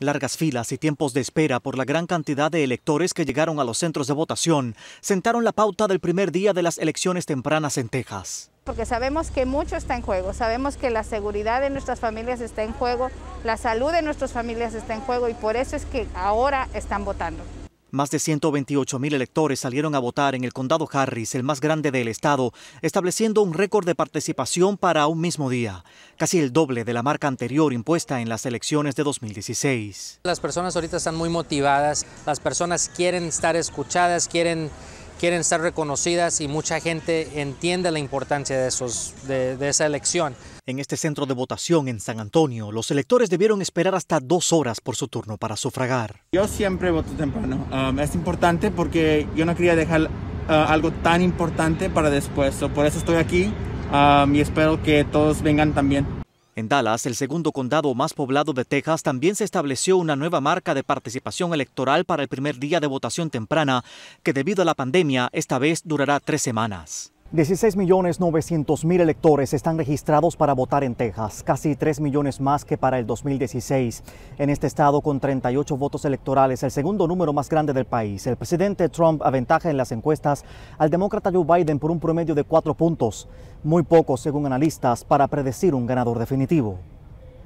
Largas filas y tiempos de espera por la gran cantidad de electores que llegaron a los centros de votación sentaron la pauta del primer día de las elecciones tempranas en Texas. Porque sabemos que mucho está en juego, sabemos que la seguridad de nuestras familias está en juego, la salud de nuestras familias está en juego y por eso es que ahora están votando. Más de 128 mil electores salieron a votar en el condado Harris, el más grande del estado, estableciendo un récord de participación para un mismo día, casi el doble de la marca anterior impuesta en las elecciones de 2016. Las personas ahorita están muy motivadas, las personas quieren estar escuchadas, quieren quieren ser reconocidas y mucha gente entiende la importancia de, esos, de, esa elección. En este centro de votación en San Antonio, los electores debieron esperar hasta dos horas por su turno para sufragar. Yo siempre voto temprano. Um, es importante porque yo no quería dejar uh, algo tan importante para después. por eso estoy aquí um, y espero que todos vengan también. En Dallas, el segundo condado más poblado de Texas, también se estableció una nueva marca de participación electoral para el primer día de votación temprana, que debido a la pandemia esta vez durará tres semanas. 16.900.000 electores están registrados para votar en Texas, casi 3 millones más que para el 2016. En este estado, con 38 votos electorales, el segundo número más grande del país, el presidente Trump aventaja en las encuestas al demócrata Joe Biden por un promedio de cuatro puntos, muy poco según analistas para predecir un ganador definitivo.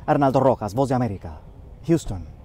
Arnaldo Rojas, Voz de América, Houston.